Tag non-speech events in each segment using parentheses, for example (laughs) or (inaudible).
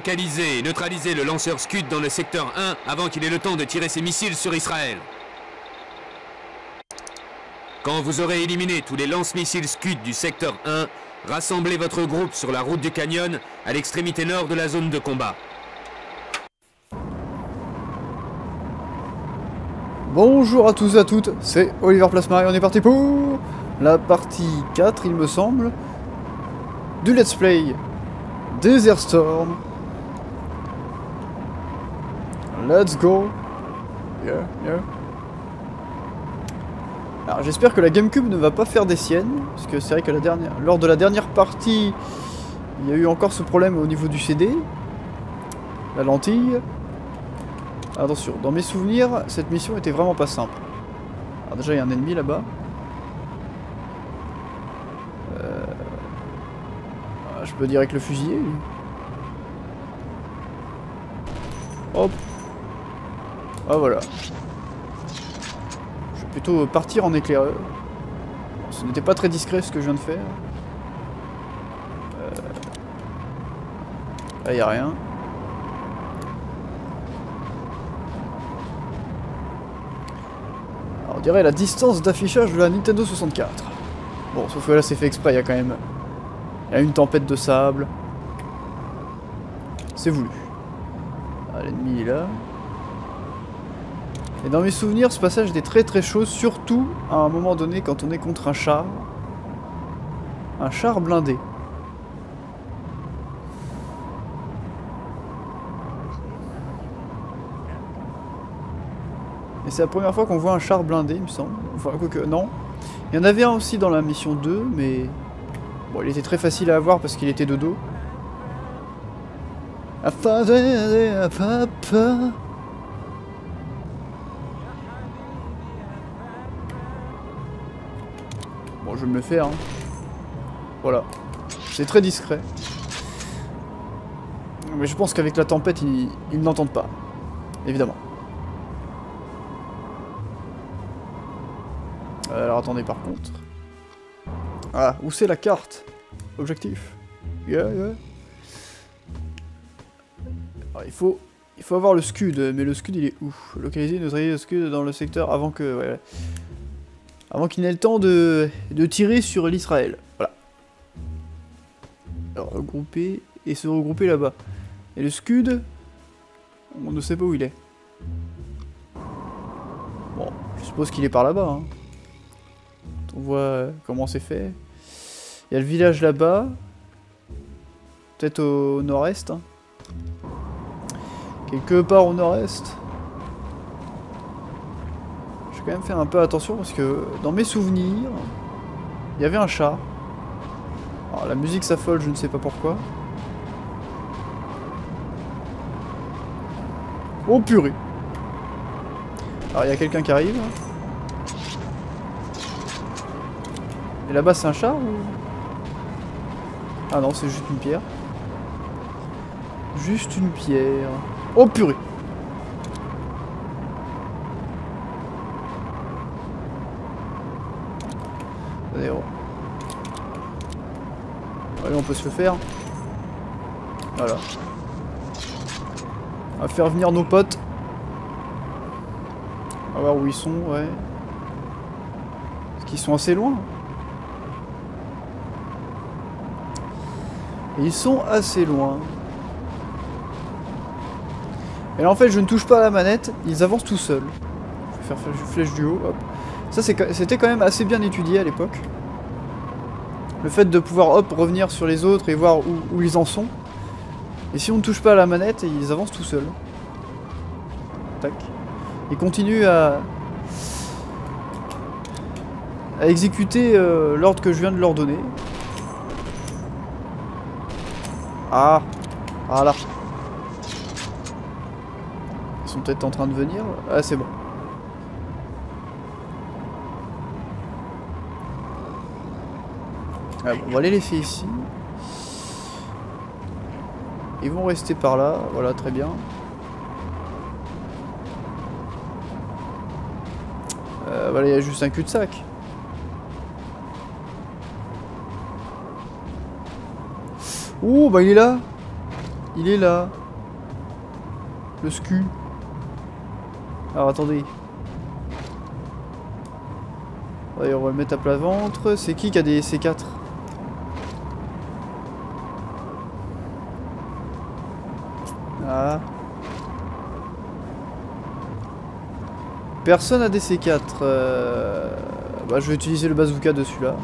Localisez et neutralisez le lanceur Scud dans le secteur 1 avant qu'il ait le temps de tirer ses missiles sur Israël. Quand vous aurez éliminé tous les lance-missiles Scud du secteur 1, rassemblez votre groupe sur la route du canyon à l'extrémité nord de la zone de combat. Bonjour à tous et à toutes, c'est Oliver Plasma et on est parti pour la partie 4, il me semble, du Let's Play Desert Storm. Let's go. Yeah, yeah. Alors j'espère que la Gamecube ne va pas faire des siennes, parce que c'est vrai que la dernière, lors de la dernière partie, il y a eu encore ce problème au niveau du CD, la lentille. Attention, dans mes souvenirs, cette mission était vraiment pas simple. Alors déjà, il y a un ennemi là-bas. Euh... Je peux dire avec le lui. Hop. Ah voilà. Je vais plutôt partir en éclaireur. Ce n'était pas très discret ce que je viens de faire. Euh... Là, y a rien. On dirait la distance d'affichage de la Nintendo 64. Bon, sauf que là c'est fait exprès, il y a quand même... Il y a une tempête de sable. C'est voulu. Ah, l'ennemi est là. Et dans mes souvenirs, ce passage était très très chaud, surtout à un moment donné quand on est contre un char. Un char blindé. Et c'est la première fois qu'on voit un char blindé, il me semble. Enfin, quoique, non. Il y en avait un aussi dans la mission 2, mais... Bon, il était très facile à avoir parce qu'il était de dos. Papa. Je me le faire. hein. Voilà. C'est très discret. Mais je pense qu'avec la tempête, ils, n'entendent pas. Évidemment. Alors attendez par contre. Ah, où c'est la carte? Objectif. Yeah, yeah. Il faut, il avoir le scud, mais le scud il est où? Localiser, neutraliser le scud dans le secteur avant que. Avant qu'il n'ait le temps de, tirer sur l'Israël. Voilà. Alors regrouper et se regrouper là-bas. Et le scud, on ne sait pas où il est. Bon, je suppose qu'il est par là-bas. Hein. On voit euh, comment c'est fait. Il y a le village là-bas. Peut-être au nord-est. hein. Quelque part au nord-est. Même faire un peu attention parce que dans mes souvenirs, il y avait un chat. La musique s'affole, je ne sais pas pourquoi. Oh purée Alors il y a quelqu'un qui arrive. Et là-bas c'est un char ou... Ah non, c'est juste une pierre. Juste une pierre. Oh purée Allez, oh. Allez, on se faire. Voilà. On va faire venir nos potes. On va voir où ils sont, ouais. Parce qu'ils sont assez loin. Ils sont assez loin. Et là en fait je ne touche pas à la manette, ils avancent tout seuls. Je vais faire flèche, du haut, hop. Ça c'était quand même assez bien étudié à l'époque. Le fait de pouvoir hop revenir sur les autres et voir où, ils en sont. Et si on ne touche pas à la manette, ils avancent tout seuls. Tac. Ils continuent à, à exécuter euh, l'ordre que je viens de leur donner. Ah Voilà. Ils sont peut-être en train de venir. Ah, c'est bon. Ah, on va les laisser ici. Ils vont rester par là. Voilà, très bien. Euh, voilà, il y a juste un cul-de-sac. Ouh, bah il est là Il est là. Le SCU. Alors attendez. Ouais, on va le mettre à plat ventre. C'est qui qui a des C4 Personne a des C4. euh, Bah, je vais utiliser le bazooka de celui-là.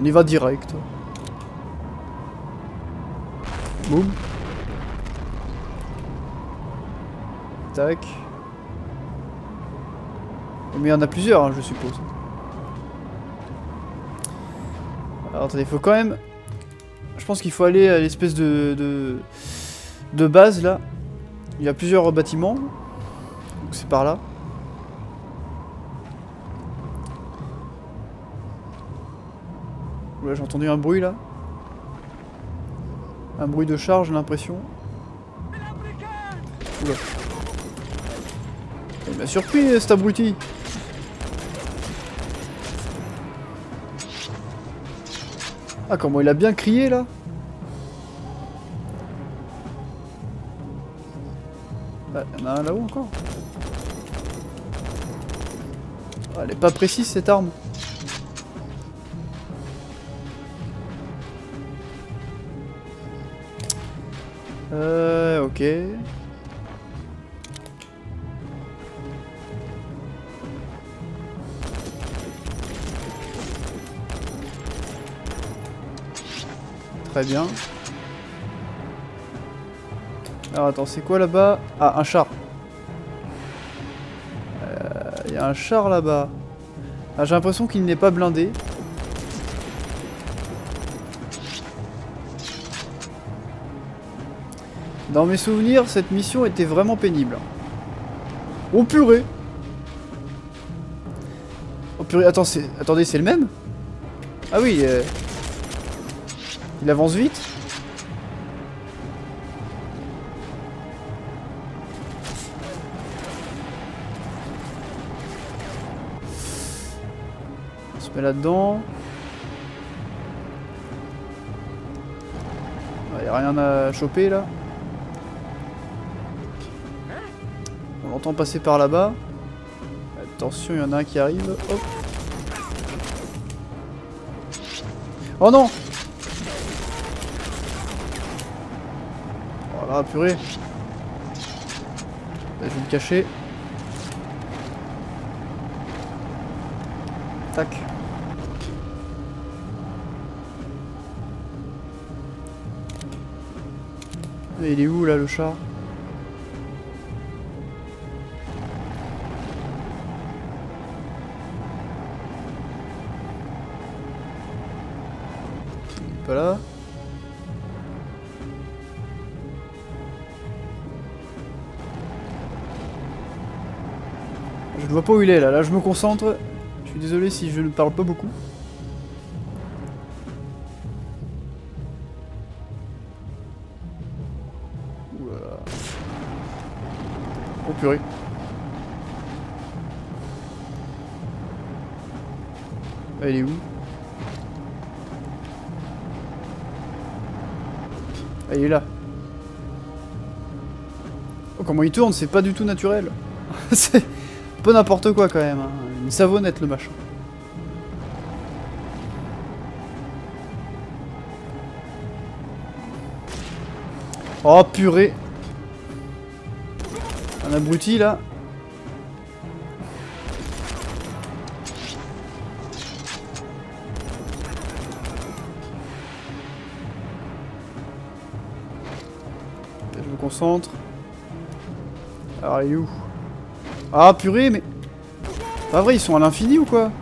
On y va direct. Boum. Tac. Mais il y en a plusieurs, hein, je suppose. Alors attendez, il faut quand même... Je pense qu'il faut aller à l'espèce de... de base, là. Il y a plusieurs bâtiments. C'est par là. Oula, j'ai entendu un bruit, là. Un bruit de charge, j'ai l'impression. Oula. Il m'a surpris, cet abruti Ah, comment il a bien crié, là il y en a un là-haut encore. Elle est pas précise, cette arme. Euh, ok. Très bien. Alors attends, c'est quoi là-bas? Ah, un char. Un char là-bas. Ah, J'ai l'impression qu'il n'est pas blindé. Dans mes souvenirs, cette mission était vraiment pénible. Oh purée Oh purée, attends, attendez, c'est le même? Ah oui, euh, il avance vite Là-dedans. Il n'y a rien à choper là. On l'entend passer par là-bas. Attention, il y en a un qui arrive. Oh non Voilà, purée. Je vais me cacher. Tac. Mais il est où là le chat? Il est pas là? Je ne vois pas où il est là, là je me concentre. Je suis désolé si je ne parle pas beaucoup. Purée. Elle est où il est là. Oh, comment il tourne, c'est pas du tout naturel. (laughs) c'est peu n'importe quoi quand même. hein. Une savonnette le machin. Oh purée. Abruti là. Je me concentre. Alors il est où? Ah purée mais... Pas vrai, ils sont à l'infini ou quoi?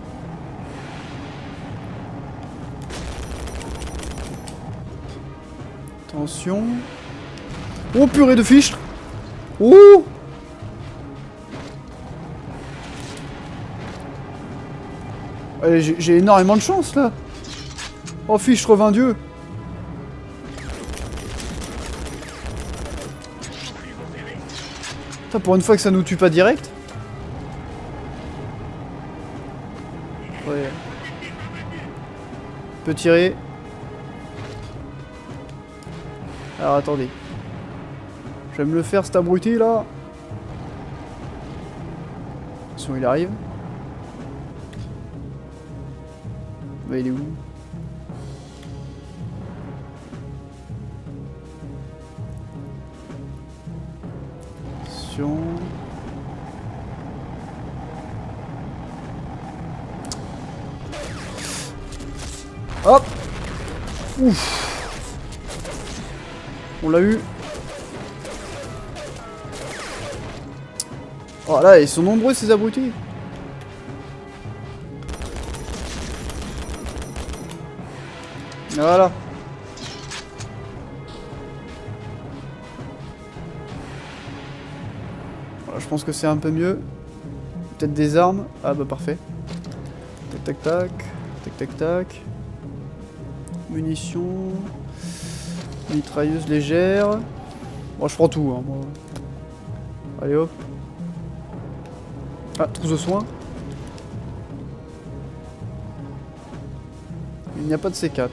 Attention. Oh purée de fichtre Ouh j'ai- J'ai énormément de chance là Oh fichtre vingt dieu Putain, pour une fois que ça nous tue pas direct Ouais. Peut tirer. Alors attendez. Je vais me le faire cet abruti là. Attention, il arrive. Bah il. Hop Ouf On l'a eu. Oh là, ils sont nombreux ces abrutis. Voilà. Voilà, je pense que c'est un peu mieux. Peut-être des armes. Ah bah parfait. Tac tac tac. Tac tac tac. Munitions. Mitrailleuse légère. Bon, je prends tout. Hein, moi. Allez hop. Ah, trousse de soins. Il n'y a pas de C4.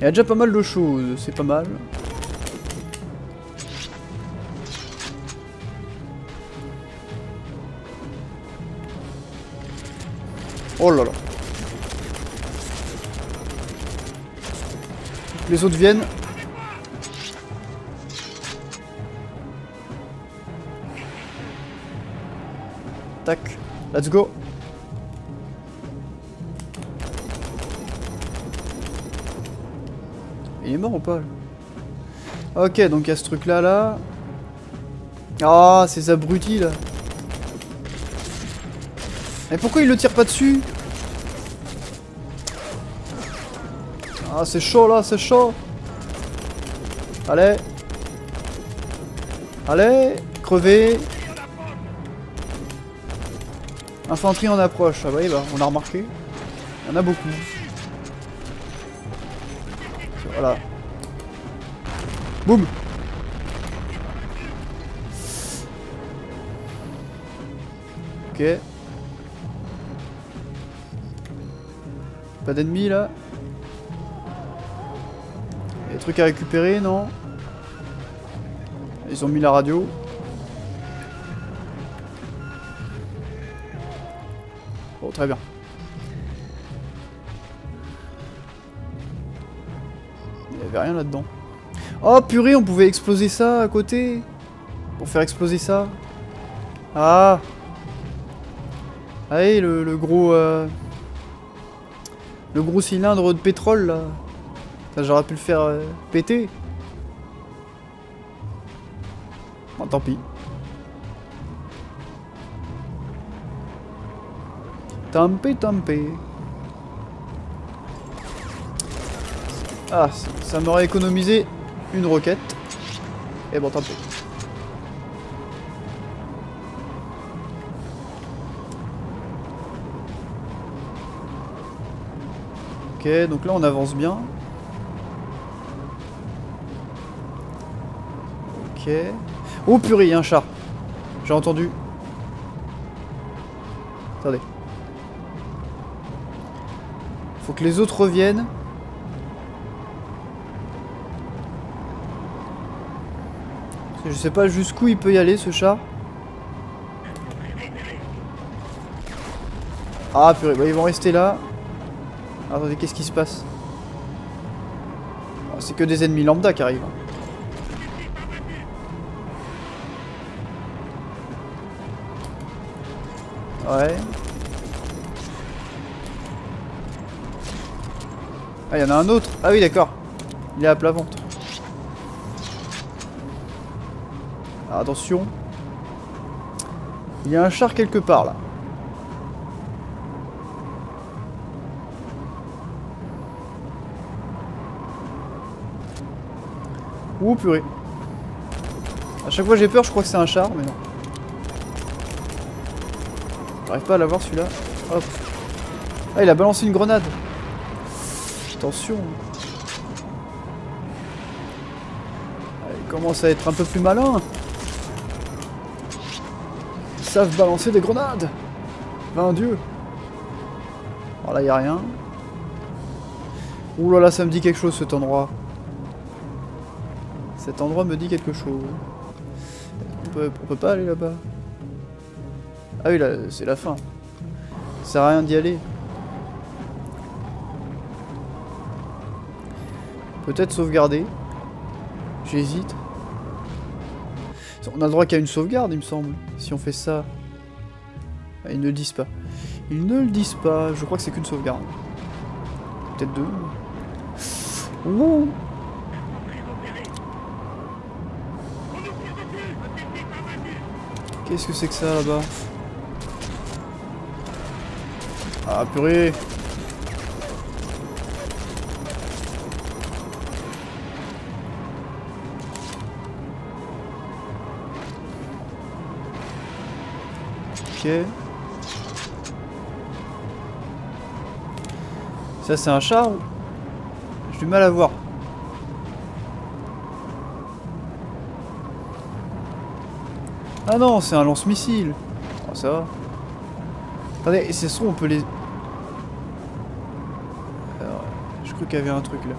Il y a déjà pas mal de choses, c'est pas mal. Oh là là. Les autres viennent. Tac. Let's go. Il est mort ou pas Ok, donc il y a ce truc là là. Ah, ces abrutis là. Mais pourquoi il le tire pas dessus Ah, c'est chaud là, c'est chaud. Allez. Allez, crevez. Infanterie en approche. Ah bah oui, bah, on a remarqué. Il y en a beaucoup. Boum Ok. Pas d'ennemis là Il des trucs à récupérer, non? Ils ont mis la radio. Bon, très bien. Il n'y avait rien là-dedans. Oh purée, on pouvait exploser ça à côté Pour faire exploser ça. Ah Allez, le, le gros... euh, Le gros cylindre de pétrole, là. J'aurais pu le faire euh, péter. Bon, tant pis. Tant pis, tant pis. Ah, ça m'aurait économisé une roquette. Et bon, tant pis. Ok, donc là on avance bien. Ok. Oh purée, il un chat. J'ai entendu. Attendez. Faut que les autres reviennent. Je sais pas jusqu'où il peut y aller ce chat. Ah purée, bah, ils vont rester là. Attendez, qu'est-ce qui se passe Oh, C'est que des ennemis lambda qui arrivent. Ouais. Ah, il y en a un autre. Ah oui, d'accord. Il est à plat ventre. Attention. Il y a un char quelque part là. Ouh purée. A chaque fois j'ai peur, je crois que c'est un char, mais non. J'arrive pas à l'avoir celui-là. Hop. Ah, il a balancé une grenade. Attention. Ah, il commence à être un peu plus malin. Ils savent balancer des grenades. Ben Dieu. Alors là, il a rien. Ouh là là, ça me dit quelque chose cet endroit. Cet endroit me dit quelque chose. On peut, on peut pas aller là-bas. Ah oui, là, c'est la fin. Ça sert à rien d'y aller. Peut-être sauvegarder. J'hésite. On a le droit qu'à une sauvegarde, il me semble. Si on fait ça. Ah, ils ne le disent pas. Ils ne le disent pas. Je crois que c'est qu'une sauvegarde. Peut-être deux. Ouh Qu'est-ce que c'est que ça là-bas? Ah purée Ça c'est un char. J'ai du mal à voir. Ah non, c'est un lance-missile. Oh, ça va. Attendez, et c'est on peut les... Je crois qu'il y avait un truc là.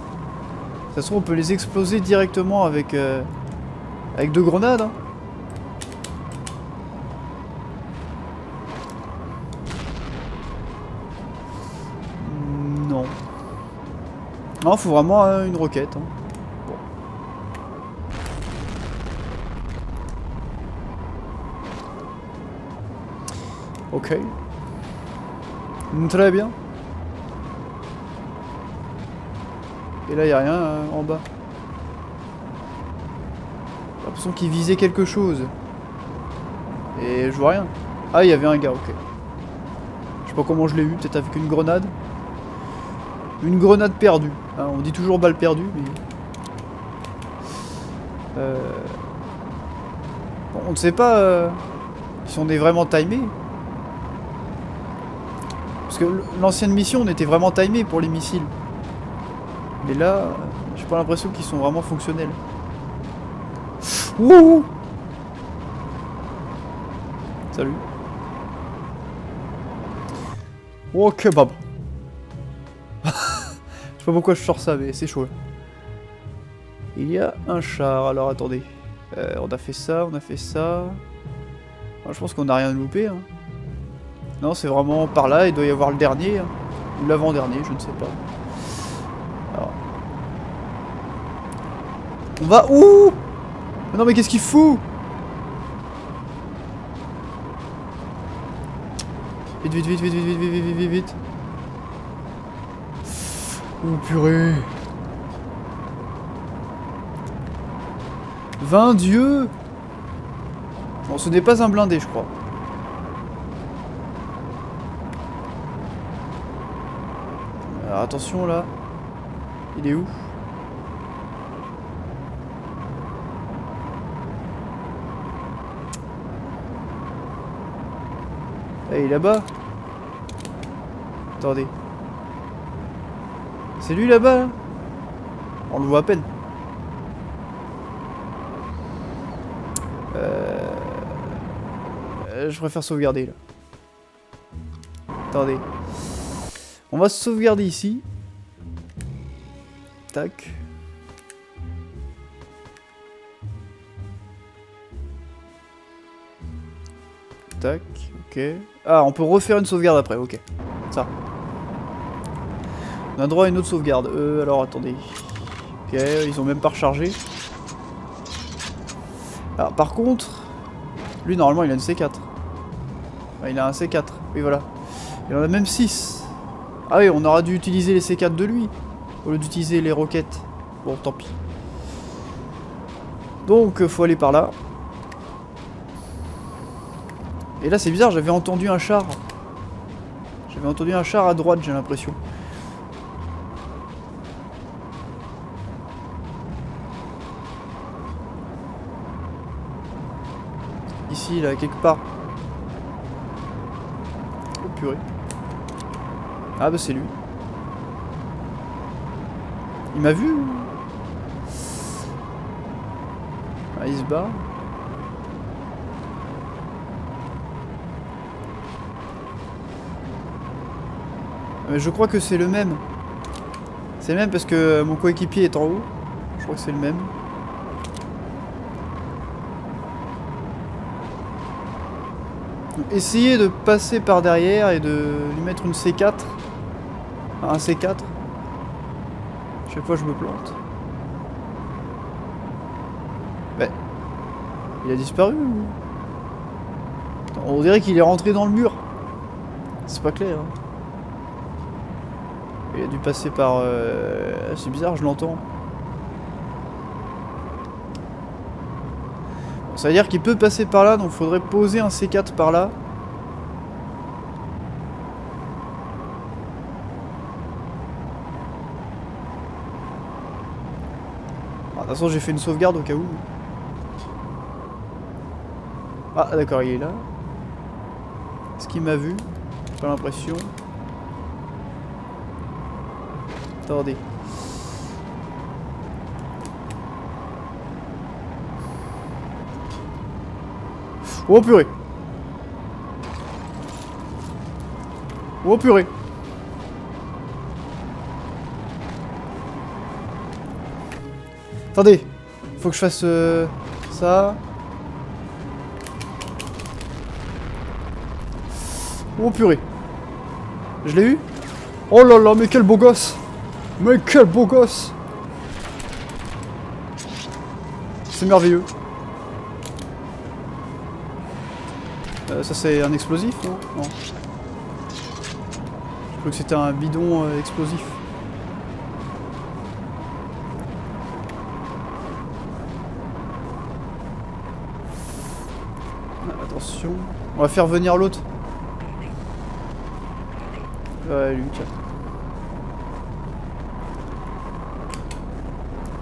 Ça se on peut les exploser directement avec... Euh, avec deux grenades. Hein. Faut vraiment euh, une roquette. Hein. Ok. Très bien. Et là, il a rien euh, en bas. J'ai l'impression qu'il visait quelque chose. Et je vois rien. Ah, il y avait un gars, ok. Je sais pas comment je l'ai eu, peut-être avec une grenade. Une grenade perdue. Hein, on dit toujours balle perdue, mais... Euh... On ne sait pas euh, si on est vraiment timé. Parce que l'ancienne mission, on était vraiment timé pour les missiles. Mais là, j'ai pas l'impression qu'ils sont vraiment fonctionnels. Ouh Salut. Oh kebab. Pas pourquoi je sors ça, mais c'est chaud. Il y a un char, alors attendez. Euh, on a fait ça, on a fait ça. je pense qu'on a rien loupé. Hein. Non, c'est vraiment par là, il doit y avoir le dernier, hein. ou l'avant-dernier, je ne sais pas. On va où? Non mais qu'est-ce qu'il fout? Vite, vite, vite, vite, vite, vite, vite, vite, vite, vite. Oh purée 20 dieux Bon, ce n'est pas un blindé, je crois. attention là. Il est où? Eh, il est là-bas. Attendez. C'est lui là-bas On le voit à peine. Euh... Je préfère sauvegarder là. Attendez. On va se sauvegarder ici. Tac. Tac, ok. Ah, on peut refaire une sauvegarde après, ok. Ça. On a droit à une autre sauvegarde. Euh, alors attendez. Ok, ils ont même pas rechargé. Alors par contre, lui normalement il a une C4. Ah, il a un C4, oui voilà. Il en a même 6. Ah oui, on aura dû utiliser les C4 de lui, au lieu d'utiliser les roquettes. Bon, tant pis. Donc, faut aller par là. Et là, c'est bizarre, j'avais entendu un char. J'avais entendu un char à droite, j'ai l'impression. Là, quelque part. Oh purée. Ah bah c'est lui. Il m'a vu Ah il se bat. Mais euh, je crois que c'est le même. C'est le même parce que mon coéquipier est en haut. Je crois que c'est le même. Essayer de passer par derrière et de lui mettre une C4. un C4. Chaque fois je me plante. Ouais. Il a disparu ou... On dirait qu'il est rentré dans le mur. C'est pas clair. Hein. Il a dû passer par... Euh... C'est bizarre, je l'entends. Ça veut dire qu'il peut passer par là, donc faudrait poser un C4 par là. Ah, de toute façon, j'ai fait une sauvegarde au cas où. Ah, d'accord, il est là. Est-ce qu'il m'a vu? J'ai pas l'impression. Attendez. Oh purée. Oh purée. Attendez Faut que je fasse euh, ça. Oh purée. Je l'ai eu. Oh là là, mais quel beau gosse. Mais quel beau gosse. C'est merveilleux Euh, ça c'est un explosif, non Non. Je crois que c'était un bidon euh, explosif. Ah, attention. On va faire venir l'autre. Ouais, lui.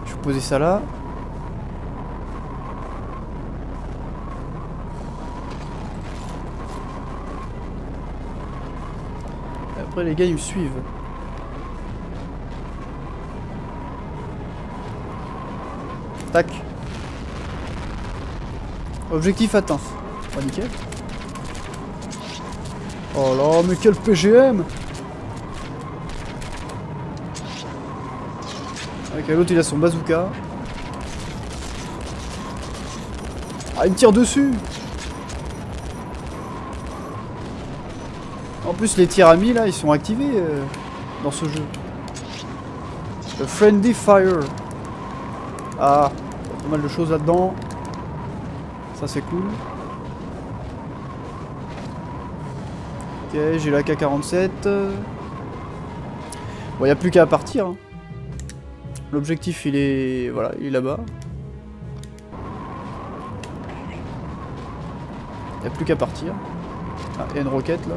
Je vais poser ça là. Les gars ils suivent. Tac. Objectif atteint. Oh nickel. Oh là, mais quel PGM Ok, l'autre il a son bazooka. Ah, il me tire dessus plus, les tirs amis, là, ils sont activés euh, dans ce jeu. Friendly Fire. Ah, pas mal de choses là-dedans. Ça, c'est cool. Ok, j'ai la K-47. Bon, il a plus qu'à partir. Hein. L'objectif, il est... Voilà, il est là-bas. Il a plus qu'à partir. Ah, il une roquette, là.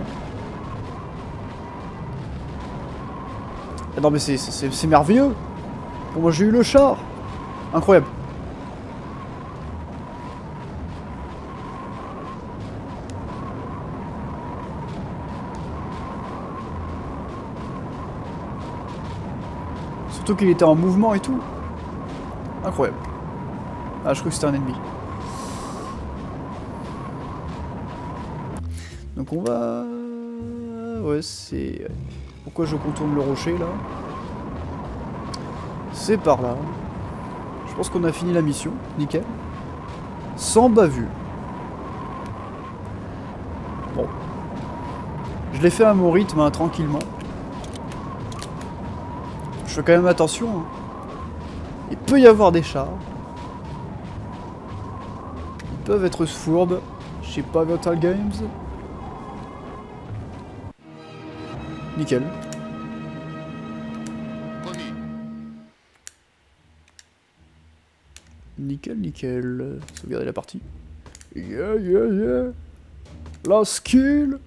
Non mais c'est merveilleux Moi j'ai eu le char Incroyable Surtout qu'il était en mouvement et tout. Incroyable. Ah, je crois que c'était un ennemi. Donc on va... Ouais, c'est... Pourquoi je contourne le rocher là C'est par là. Je pense qu'on a fini la mission. Nickel. Sans bavure. Bon. Je l'ai fait à mon rythme, hein, tranquillement. Je fais quand même attention. Hein. Il peut y avoir des chars. Ils peuvent être fourbes. Je sais pas Vital Games. Nickel. Nickel, nickel. Sauvegarder la partie. Yeah, yeah, yeah. La skill.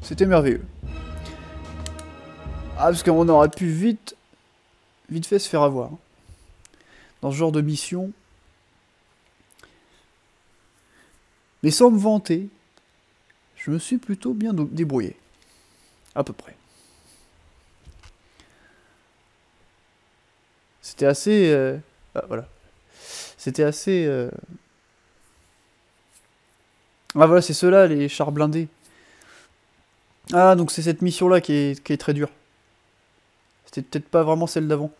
C'était merveilleux. Ah, parce qu'on aurait pu vite, vite fait se faire avoir. Dans ce genre de mission. Mais sans me vanter, je me suis plutôt bien débrouillé. À peu près. C'était assez... Euh, ah, voilà. C'était assez... Euh, ah voilà, c'est ceux-là, les chars blindés. Ah, donc c'est cette mission-là qui est, qui est très dure. C'était peut-être pas vraiment celle d'avant.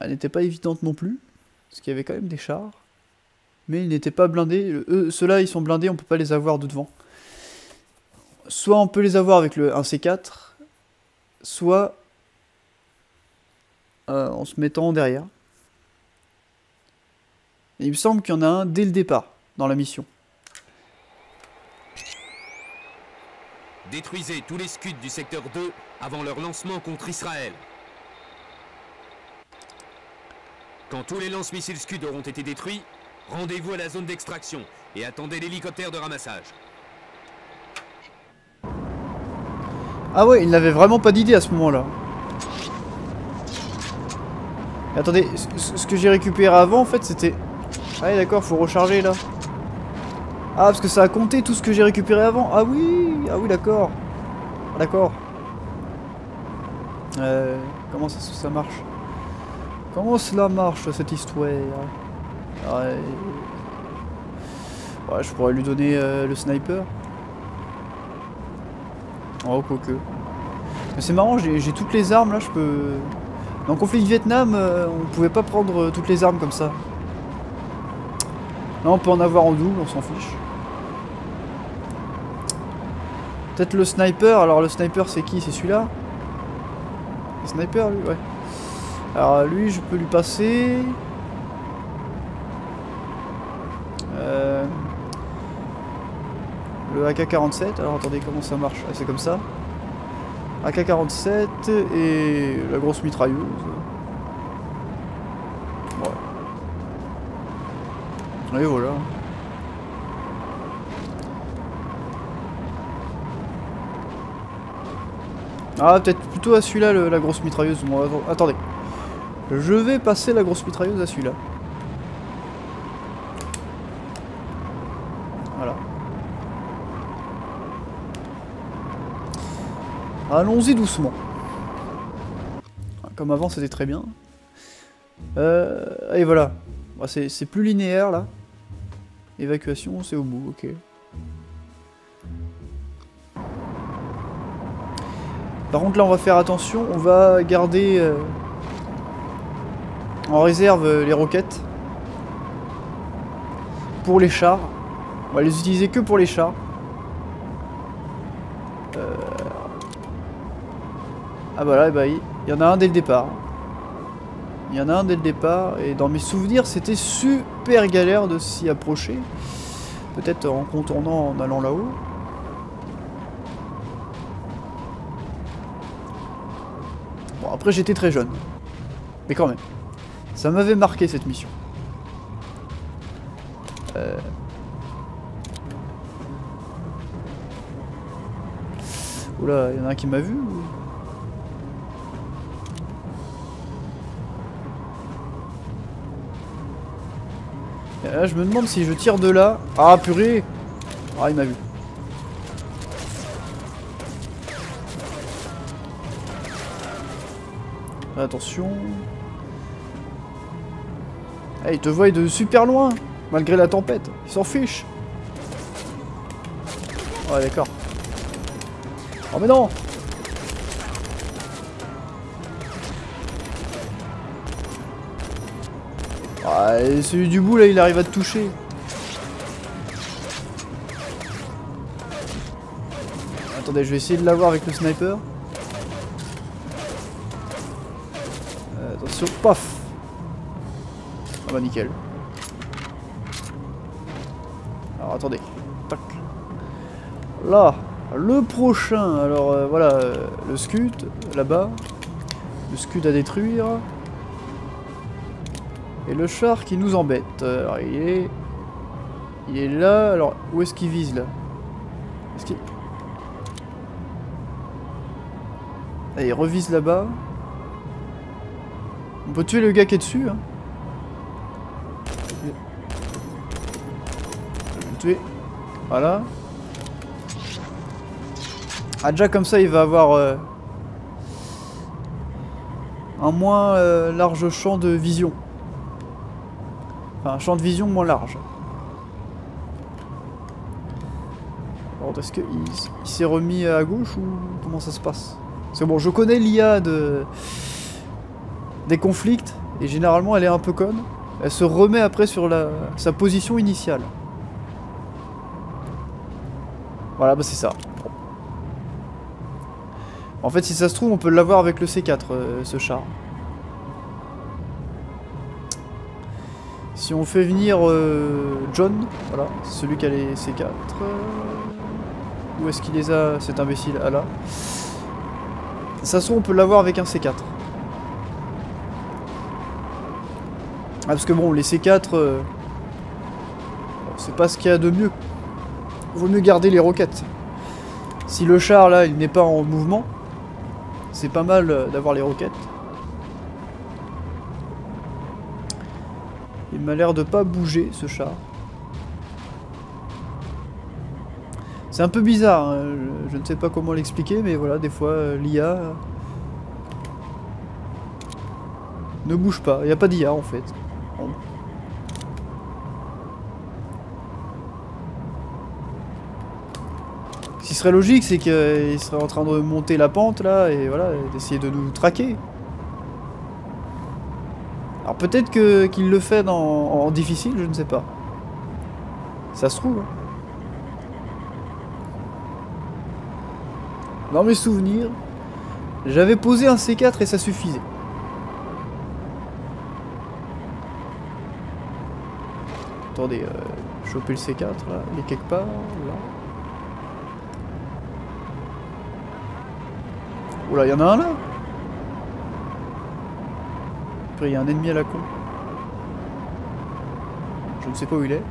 Elle n'était pas évidente non plus. Parce qu'il y avait quand même des chars. Mais ils n'étaient pas blindés. Eux, Ceux-là, ils sont blindés, on peut pas les avoir de devant. Soit on peut les avoir avec le 1C4, soit euh, en se mettant derrière. Il me semble qu'il y en a un dès le départ dans la mission. Détruisez tous les scuds du secteur 2 avant leur lancement contre Israël. Quand tous les lance-missiles Scud auront été détruits, rendez-vous à la zone d'extraction et attendez l'hélicoptère de ramassage. Ah ouais, il n'avait vraiment pas d'idée à ce moment-là. Attendez, ce que j'ai récupéré avant, en fait, c'était... Ah ouais, d'accord, faut recharger, là. Ah, parce que ça a compté tout ce que j'ai récupéré avant. Ah oui, ah oui, d'accord. Ah, d'accord. Euh, comment ça, ça marche? Comment cela marche, cette histoire? Ouais. ouais, je pourrais lui donner euh, le sniper. Oh, quoique. Mais c'est marrant, j'ai toutes les armes, là, je peux... Dans le conflit du Vietnam, euh, on pouvait pas prendre euh, toutes les armes comme ça. Là, on peut en avoir en double, on s'en fiche. Peut-être le sniper, alors le sniper c'est qui? C'est celui-là? Sniper, lui, ouais. Alors lui, je peux lui passer... Euh, le AK-47, alors attendez, comment ça marche? Ah, C'est comme ça. AK-47 et la grosse mitrailleuse. Ouais. Et voilà. Ah, peut-être plutôt à celui-là, la grosse mitrailleuse. attendez. Je vais passer la grosse mitrailleuse à celui-là. Voilà. Allons-y doucement. Comme avant, c'était très bien. Euh, et voilà. c'est plus linéaire, là. Évacuation, c'est au bout, ok. Par contre, là, on va faire attention. On va garder euh, en réserve euh, les roquettes. Pour les chars. On va les utiliser que pour les chars. Ah bah là, bah, il y en a un dès le départ. Il y en a un dès le départ. Et dans mes souvenirs, c'était super galère de s'y approcher. Peut-être en contournant en allant là-haut. Après, j'étais très jeune. Mais quand même. Ça m'avait marqué cette mission. Euh... Oula, il y en a un qui m'a vu. Là, je me demande si je tire de là... Ah, purée Ah, il m'a vu. Attention. Ah, il te voit de super loin, malgré la tempête. Il s'en fiche. Ouais, d'accord. Oh, mais non Ah, celui du bout, là, il arrive à te toucher. Attendez, je vais essayer de l'avoir avec le sniper. paf Ah bah nickel. Alors attendez. Là, le prochain. Alors euh, voilà, euh, le scud là-bas. Le scud à détruire. Et le char qui nous embête. Alors il est... Il est là. Alors où est-ce qu'il vise là? Est-ce qu'il... il revise là-bas. On peut tuer le gars qui est dessus. Hein. tuer. Voilà. Ah déjà comme ça il va avoir euh, un moins euh, large champ de vision. Enfin un champ de vision moins large. Alors est-ce qu'il il, s'est remis à gauche ou comment ça se passe? C'est bon je connais l'IA de des conflicts, et généralement elle est un peu conne. Elle se remet après sur la, sa position initiale. Voilà, bah c'est ça. En fait, si ça se trouve, on peut l'avoir avec le C4, euh, ce char. Si on fait venir euh, John, voilà, celui qui a les C4. euh, où est-ce qu'il les a, cet imbécile? Ah là. Trouve, on peut l'avoir avec un C4. Ah, parce que bon, les C4, euh, c'est pas ce qu'il y a de mieux. Vaut mieux garder les roquettes. Si le char là, il n'est pas en mouvement, c'est pas mal d'avoir les roquettes. M'a l'air de pas bouger ce char. C'est un peu bizarre, hein, je, ne sais pas comment l'expliquer, mais voilà, des fois euh, l'IA euh, ne bouge pas. Il n'y a pas d'IA en fait. Ce qui serait logique, c'est qu'il serait en train de monter la pente là et voilà, d'essayer de nous traquer. Peut-être qu'il le fait en difficile, je ne sais pas. Ça se trouve. hein. Dans mes souvenirs, j'avais posé un C4 et ça suffisait. Attendez, euh, choper le C4 là, il est quelque part là. Oula, il y en a un là? Après, il y a un ennemi à la con. Je ne sais pas où il est.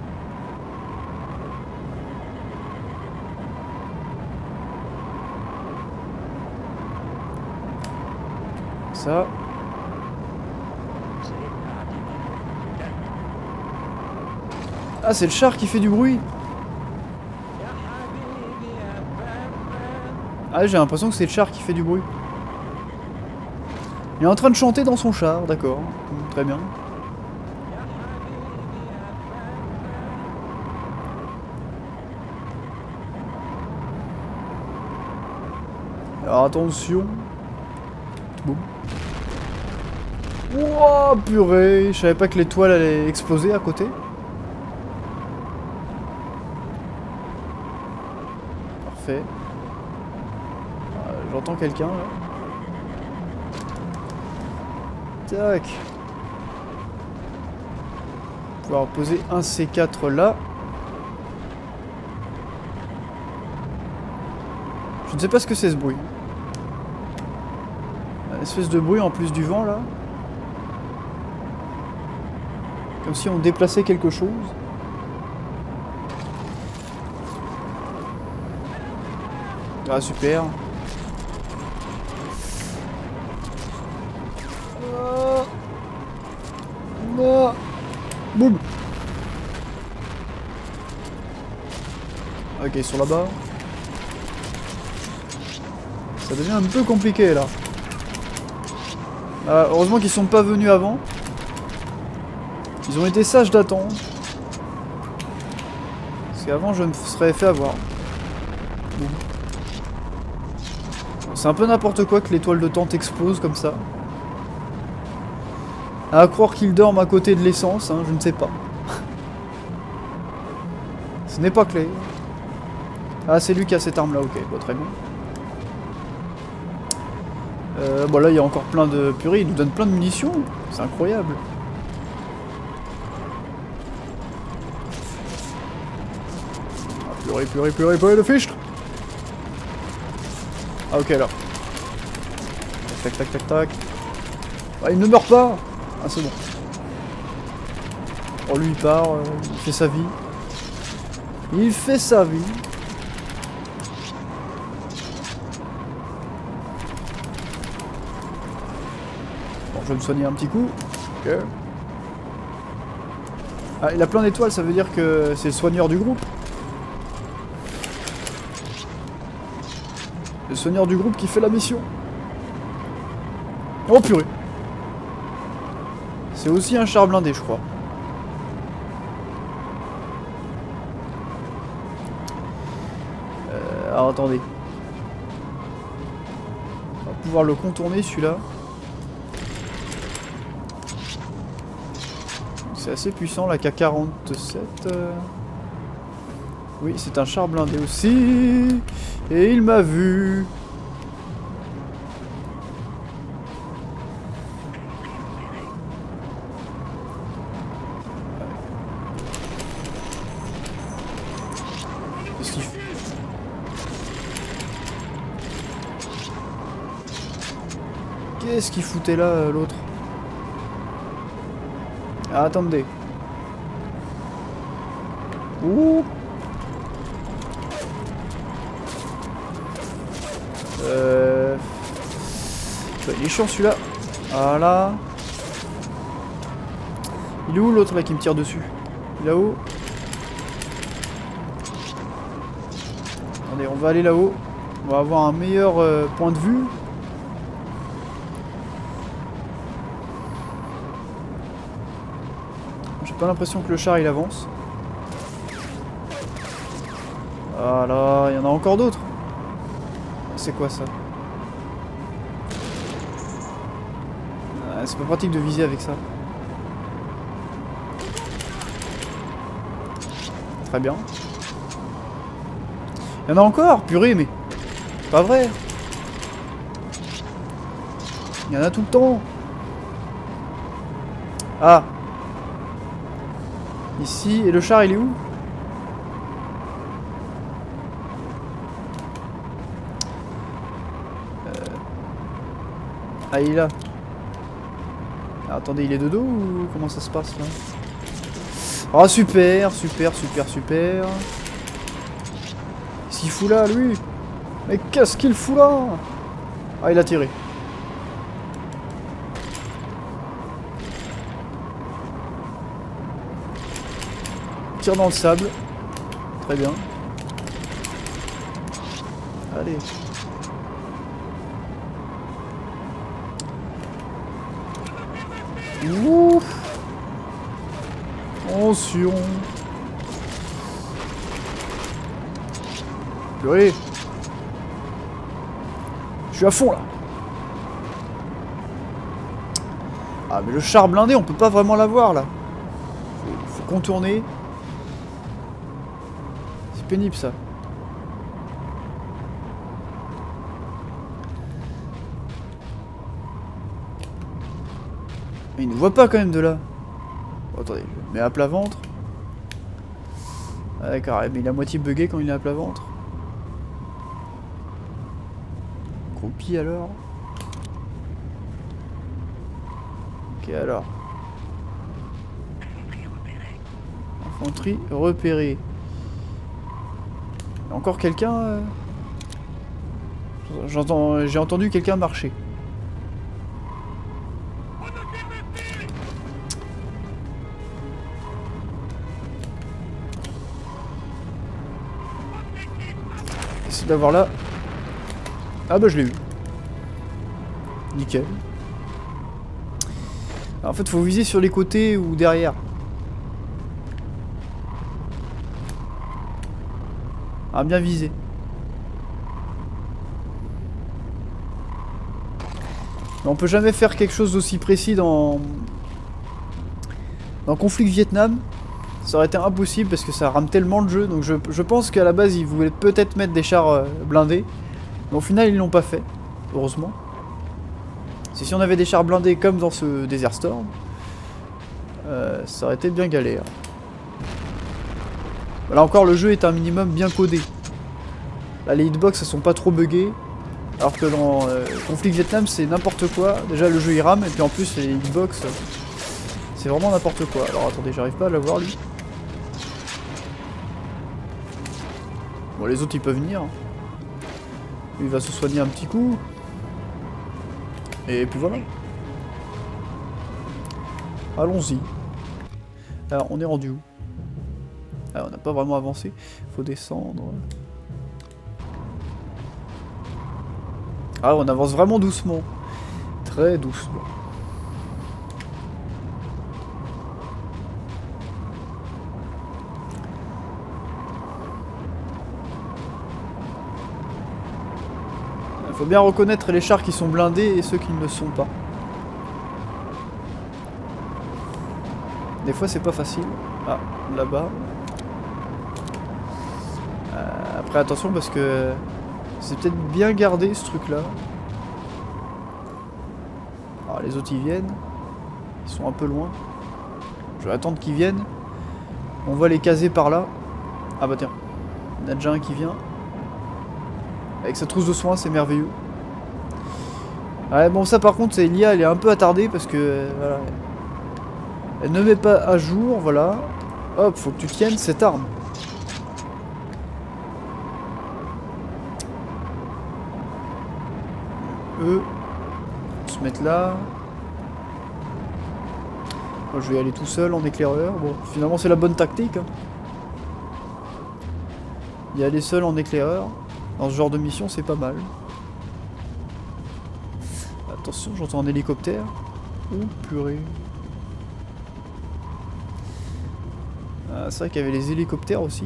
Ça. Ah, c'est le char qui fait du bruit. Ah, j'ai l'impression que c'est le char qui fait du bruit. Il est en train de chanter dans son char, d'accord. Très bien. Alors attention. Boum. Ouah, purée. Je savais pas que l'étoile allait exploser à côté. Parfait. Euh, J'entends quelqu'un là. Tac. Pouvoir poser un C4 là. Je ne sais pas ce que c'est ce bruit. Un espèce de bruit en plus du vent là. Comme si on déplaçait quelque chose. Ah super. Ok, ils sont là-bas. Ça devient un peu compliqué là. Ah, heureusement qu'ils sont pas venus avant. Ils ont été sages d'attendre. Parce qu'avant je me serais fait avoir. C'est un peu n'importe quoi que l'étoile de tente explose comme ça. À croire qu'ils dorment à côté de l'essence, hein, je ne sais pas. (laughs) Ce n'est pas clair. Ah, c'est lui qui a cette arme là, ok, bon, très bien. Euh, bon là il y a encore plein de purée, il nous donne plein de munitions, c'est incroyable. Ah, purée, purée, purée, purée, le fichtre Ah ok là. Tac tac tac tac. Ah il ne meurt pas Ah c'est bon. Oh lui il part, euh, il fait sa vie. Il fait sa vie. Vais me soigner un petit coup. Ok. Ah, il a plein d'étoiles, ça veut dire que c'est le soigneur du groupe. Le soigneur du groupe qui fait la mission. Oh purée. C'est aussi un char blindé, je crois. Euh, alors attendez. On va pouvoir le contourner celui-là. C'est assez puissant la K-47. euh. Oui, c'est un char blindé aussi. Et il m'a vu. Qu'est-ce qu'il foutait là, l'autre? Attendez. Ouh Euh... il est chiant celui-là. Voilà. Il est où l'autre là qui me tire dessus? Là-haut. Attendez, on va aller là-haut. On va avoir un meilleur euh, point de vue. L'impression que le char il avance. Voilà, il y en a encore d'autres. C'est quoi ça? Ah, C'est pas pratique de viser avec ça. Très bien. Il y en a encore Purée, mais... Pas vrai Il y en a tout le temps Ah Et le char il est où? Ah, il est là. Attendez, il est de dos ou comment ça se passe là? Ah, super, super, super, super. Qu'est-ce qu'il fout là, lui? Mais qu'est-ce qu'il fout là? Ah, il a tiré. Dans le sable. Très bien. Allez. Ouf Attention Purée Je suis à fond là Ah mais le char blindé on peut pas vraiment l'avoir là faut contourner C'est pénible ça Mais il ne voit pas quand même de là. Oh, attendez, je à plat ventre. Ah, D'accord, mais il à moitié bugué quand il est à plat ventre. Croupi alors. Ok alors. Infanterie repérée. Encore quelqu'un euh J'entends, j'ai entendu quelqu'un marcher. Essaye d'avoir là. Ah bah je l'ai eu. Nickel. En fait, faut viser sur les côtés ou derrière. Ah, bien visé. On peut jamais faire quelque chose d'aussi précis dans... Dans Conflit Vietnam. Ça aurait été impossible parce que ça rame tellement le jeu. Donc je, pense qu'à la base, ils voulaient peut-être mettre des chars euh, blindés. Mais au final, ils l'ont pas fait. Heureusement. Si on avait des chars blindés comme dans ce Desert Storm, euh, ça aurait été bien galère. Là encore, le jeu est un minimum bien codé. Là, les hitbox, elles sont pas trop buggées. Alors que dans euh, Conflit Vietnam, c'est n'importe quoi. Déjà, le jeu il rame, et puis en plus, les hitbox, c'est vraiment n'importe quoi. Alors attendez, j'arrive pas à l'avoir lui. Bon, les autres ils peuvent venir. Il va se soigner un petit coup. Et puis voilà. Allons-y. Alors, on est rendu où? Ah, On n'a pas vraiment avancé. Faut descendre. Ah, on avance vraiment doucement. Très doucement. Il faut bien reconnaître les chars qui sont blindés et ceux qui ne le sont pas. Des fois c'est pas facile. Ah, là-bas. Euh, après attention parce que c'est peut-être bien gardé ce truc là. Alors les autres ils viennent. Ils sont un peu loin. Je vais attendre qu'ils viennent. On va les caser par là. Ah bah tiens. Il y en a déjà un qui vient. Avec sa trousse de soins, c'est merveilleux. Ouais, bon, ça par contre, l'IA, elle est un peu attardée parce que. Elle ne met pas à jour, voilà. Hop, faut que tu tiennes cette arme. Eux. Se mettre là. Je vais aller tout seul en éclaireur. Bon, finalement, c'est la bonne tactique. hein. Y aller seul en éclaireur. Dans ce genre de mission, c'est pas mal. Attention, j'entends un hélicoptère. Oh purée. Ah, c'est vrai qu'il y avait les hélicoptères aussi.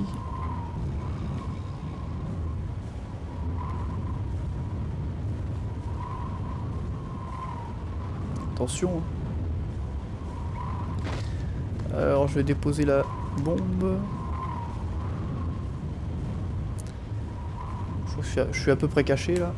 Attention. hein. Alors je vais déposer la bombe. Je, suis à- je suis à peu près caché là.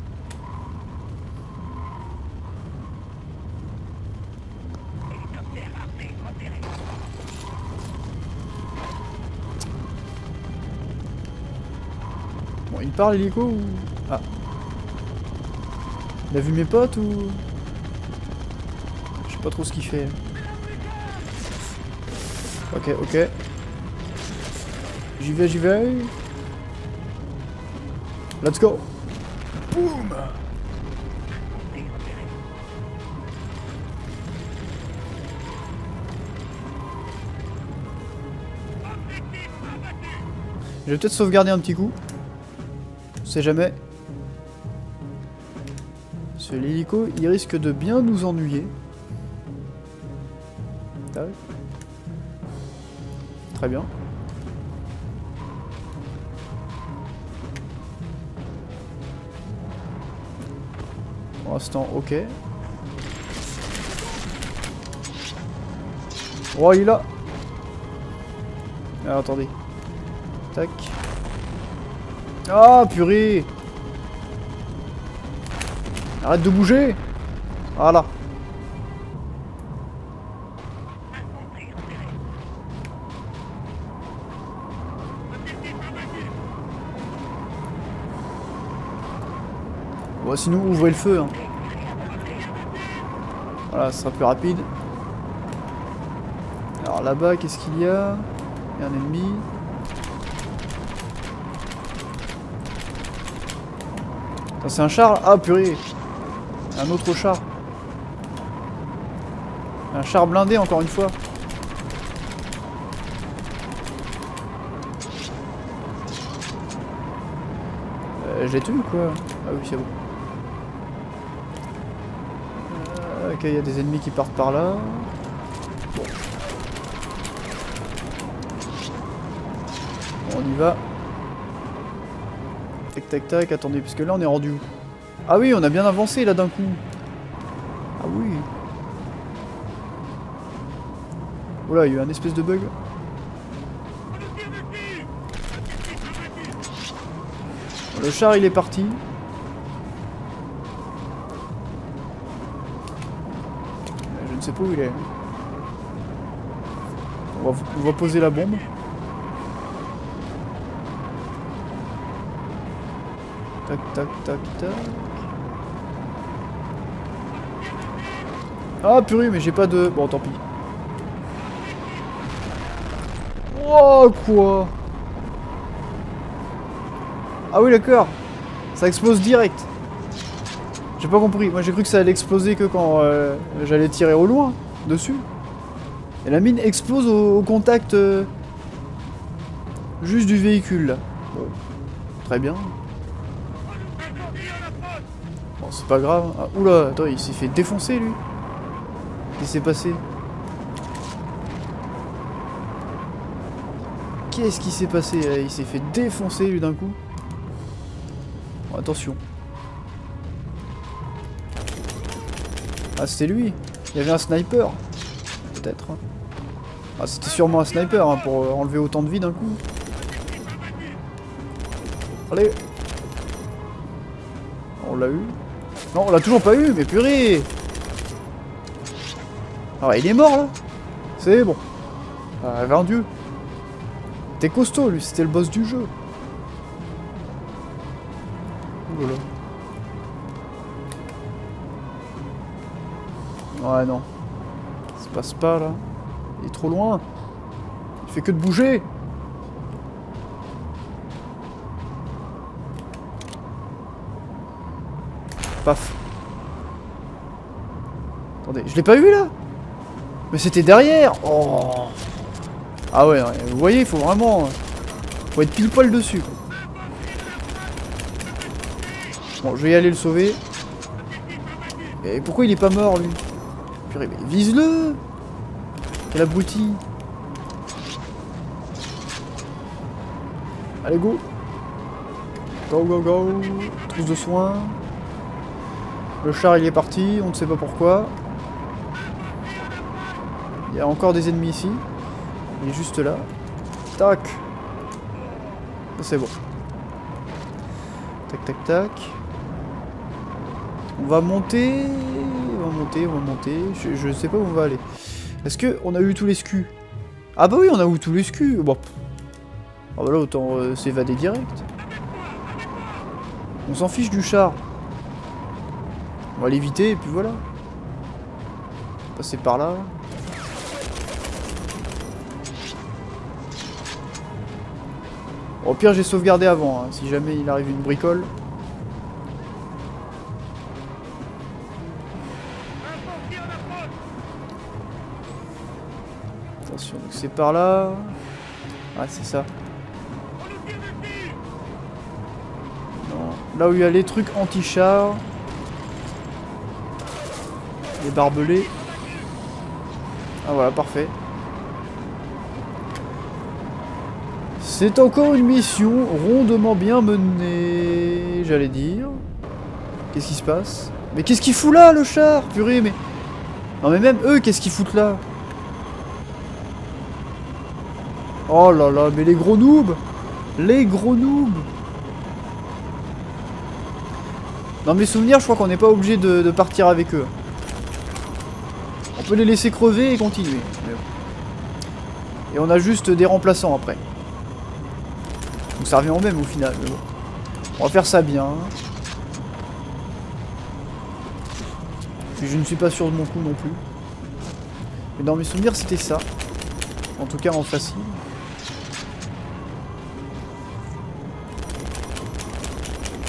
Bon, il parle hélico ou... Ah. Il a vu mes potes ou... Pas trop ce qu'il fait. Ok, ok. J'y vais, j'y vais. Let's go. Boum Je vais peut-être sauvegarder un petit coup. On sait jamais. Ce l'hélico, il risque de bien nous ennuyer. Ah. Très bien. Pour l'instant, ok. Oh, il est là Ah, attendez. Tac. Ah, purée Arrête de bouger Voilà. Bon, sinon, ouvrez le feu. hein. Voilà, ce sera plus rapide. Alors là-bas, qu'est-ce qu'il y a? Il y a un ennemi. C'est un char Ah purée Un autre char. Un char blindé encore une fois. Euh, je l'ai tué ou quoi? Ah oui c'est bon. Ok, il y a des ennemis qui partent par là. Bon. On y va. Tac tac tac, attendez, parce que là on est rendu où? Ah oui, on a bien avancé là d'un coup. Ah oui. Oula, il y a eu un espèce de bug. Le char il est parti. Ne sais pas où il est. On va, on va poser la bombe. Tac, tac, tac, tac. Ah purée, mais j'ai pas de... Bon, tant pis. Oh, quoi? Ah oui, d'accord. Ça explose direct. Pas compris. Moi, j'ai cru que ça allait exploser que quand euh, j'allais tirer au loin, dessus. Et la mine explose au, contact... euh, juste du véhicule, là. Très bien. Bon, c'est pas grave. Ah, oula, attends, il s'est fait défoncer, lui. Qu'est-ce qui s'est passé? Qu'est-ce qui s'est passé Il s'est fait défoncer, lui, d'un coup. Bon, attention. Ah, c'était lui. Il y avait un sniper. Peut-être. hein. Ah, c'était sûrement un sniper hein, pour euh, enlever autant de vie d'un coup. Allez On l'a eu Non, on l'a toujours pas eu, mais purée Ah, il est mort là C'est bon. Ah, vendu. T'es costaud lui, c'était le boss du jeu. Ouais, non. Ça se passe pas, là. Il est trop loin. Il fait que de bouger. Paf. Attendez, je l'ai pas eu, là Mais c'était derrière Oh Ah ouais, vous voyez, il faut vraiment... Faut être pile poil dessus. Bon, je vais y aller le sauver. Et pourquoi il est pas mort, lui? Mais vise-le Quel abruti Allez, go Go, go, go Trousse de soins. Le char, il est parti, on ne sait pas pourquoi. Il y a encore des ennemis ici. Il est juste là. Tac C'est bon. Tac, tac, tac. On va monter monter, on va monter. Je, sais pas où on va aller. Est-ce que on a eu tous les scus Ah bah oui, on a eu tous les scus. Bon. Ah bah là, autant euh, s'évader direct. On s'en fiche du char. On va l'éviter et puis voilà. Passer par là. Au pire, j'ai sauvegardé avant, hein, si jamais il arrive une bricole. Par là. Ah, c'est ça. Là où il y a les trucs anti-char. Les barbelés. Ah voilà, parfait. C'est encore une mission rondement bien menée, j'allais dire. Qu'est-ce qui se passe? Mais qu'est-ce qu'il fout là, le char? Purée, mais... Non mais même eux, qu'est-ce qu'ils foutent là? Oh là là, mais les gros noobs Les gros noobs Dans mes souvenirs, je crois qu'on n'est pas obligé de, partir avec eux. On peut les laisser crever et continuer. Et on a juste des remplaçants après. Donc ça revient au même au final. On va faire ça bien. je ne suis pas sûr de mon coup non plus. Mais dans mes souvenirs, c'était ça. En tout cas en facile.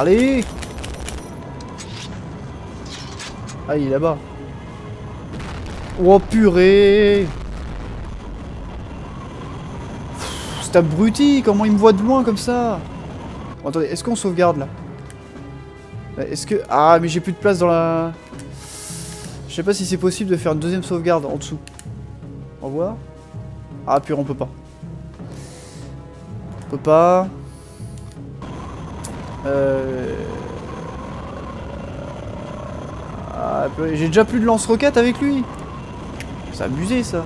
Allez Ah, il est là-bas. Oh purée C'est abruti Comment il me voit de loin comme ça Attendez, est-ce qu'on sauvegarde là? Est-ce que... Ah, mais j'ai plus de place dans la... Je sais pas si c'est possible de faire une deuxième sauvegarde en dessous. Au revoir. Ah, purée, on peut pas. On peut pas. Euh... Ah, J'ai déjà plus de lance-roquettes avec lui. C'est abusé ça.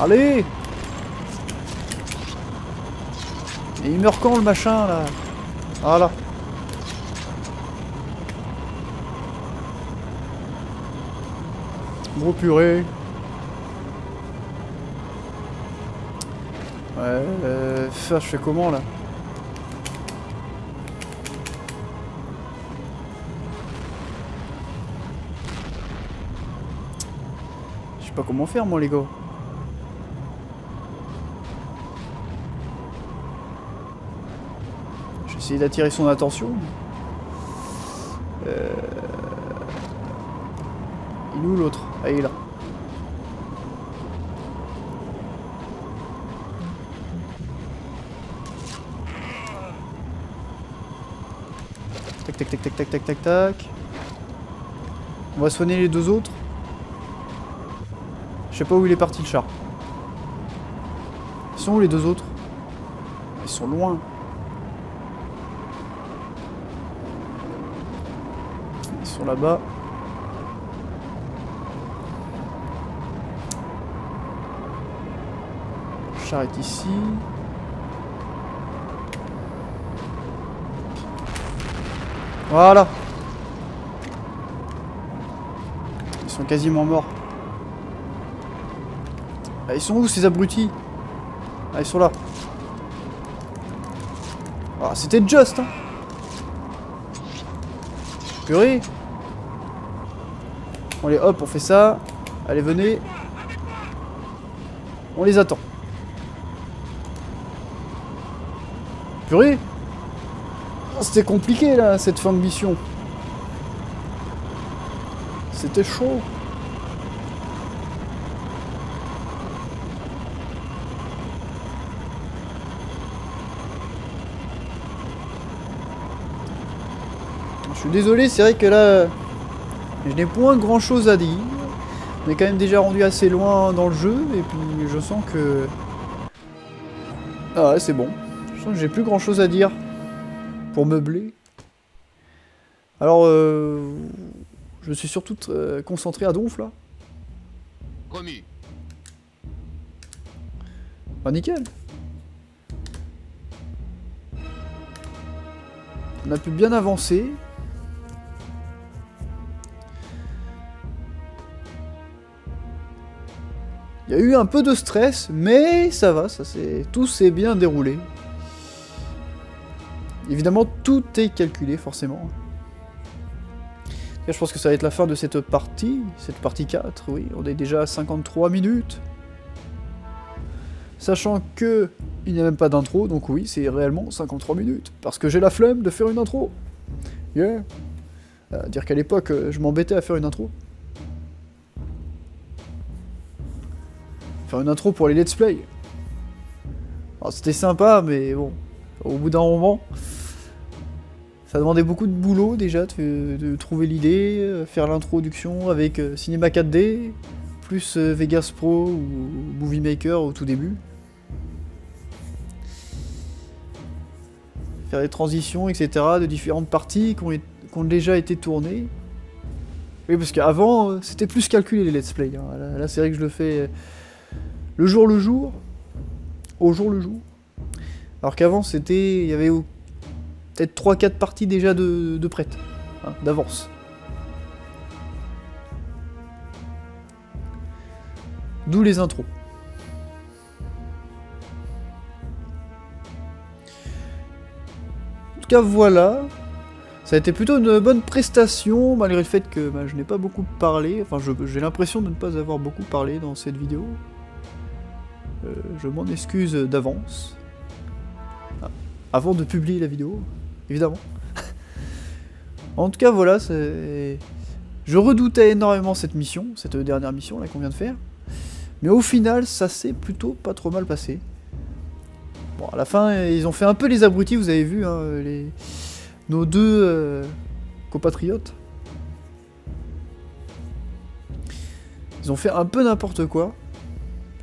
Allez Et il meurt quand le machin là? Voilà. Gros purée. Euh, ça, je fais comment là Je sais pas comment faire moi les gars. J'ai essayé d'attirer son attention. Euh... Il est où l'autre? Ah il est là. Tac, tac, tac, tac, tac, tac, tac. On va soigner les deux autres. Je sais pas où il est parti le char. Ils sont où les deux autres? Ils sont loin. Ils sont là-bas. Le char est ici. Voilà. Ils sont quasiment morts. Ah, ils sont où ces abrutis? Ah, ils sont là. Ah, c'était just, hein Purée Allez, hop, on fait ça. Allez, venez. On les attend. Purée C'était compliqué, là, cette fin de mission. C'était chaud. Je suis désolé, c'est vrai que là, je n'ai point grand chose à dire. On est quand même déjà rendu assez loin dans le jeu, et puis je sens que... Ah ouais, c'est bon. Je sens que j'ai plus grand chose à dire pour meubler. Alors, euh, je suis surtout euh, concentré à Donf, là. Promis. Bah nickel. On a pu bien avancer. Il y a eu un peu de stress, mais ça va, ça c'est tout s'est bien déroulé. Évidemment, tout est calculé, forcément. je pense que ça va être la fin de cette partie, cette partie 4, oui. On est déjà à 53 minutes. Sachant que il n'y a même pas d'intro, donc oui, c'est réellement 53 minutes. Parce que j'ai la flemme de faire une intro. Yeah. Euh, dire qu'à l'époque, euh, je m'embêtais à faire une intro. Faire une intro pour les let's play. C'était sympa, mais bon, au bout d'un moment, ça demandait beaucoup de boulot déjà, de, trouver l'idée, euh, faire l'introduction avec euh, Cinema 4D, plus euh, Vegas Pro ou Movie Maker au tout début. Faire des transitions, etc. de différentes parties qui ont, déjà été tournées. Oui, parce qu'avant, c'était plus calculé les let's play. Hein. Là, c'est vrai que je le fais le jour le jour, au jour le jour. Alors qu'avant, c'était. Il y avait peut-être 3-4 parties déjà de, de prête, hein, d'avance. D'où les intros. En tout cas, voilà. Ça a été plutôt une bonne prestation, malgré le fait que bah, je n'ai pas beaucoup parlé. Enfin, j'ai l'impression de ne pas avoir beaucoup parlé dans cette vidéo. Euh, je m'en excuse d'avance. Ah, avant de publier la vidéo, évidemment. en tout cas, voilà. Je redoutais énormément cette mission, cette dernière mission là qu'on vient de faire. Mais au final, ça s'est plutôt pas trop mal passé. Bon, à la fin, ils ont fait un peu les abrutis, vous avez vu, hein, nos deux euh, compatriotes. Ils ont fait un peu n'importe quoi.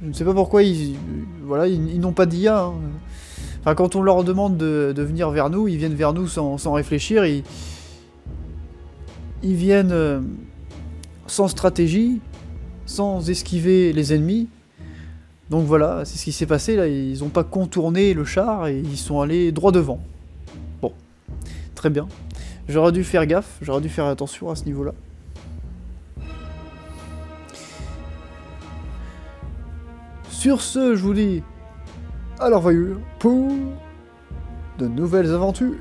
Je ne sais pas pourquoi ils, voilà, ils, n'ont pas d'IA. Hein. Quand on leur demande de, venir vers nous, ils viennent vers nous sans, réfléchir. Ils, ils viennent euh, sans stratégie, sans esquiver les ennemis. Donc voilà, c'est ce qui s'est passé là. Ils n'ont pas contourné le char et ils sont allés droit devant. Bon, très bien. J'aurais dû faire gaffe, j'aurais dû faire attention à ce niveau-là. Sur ce, je vous dis à leur voyure pour de nouvelles aventures.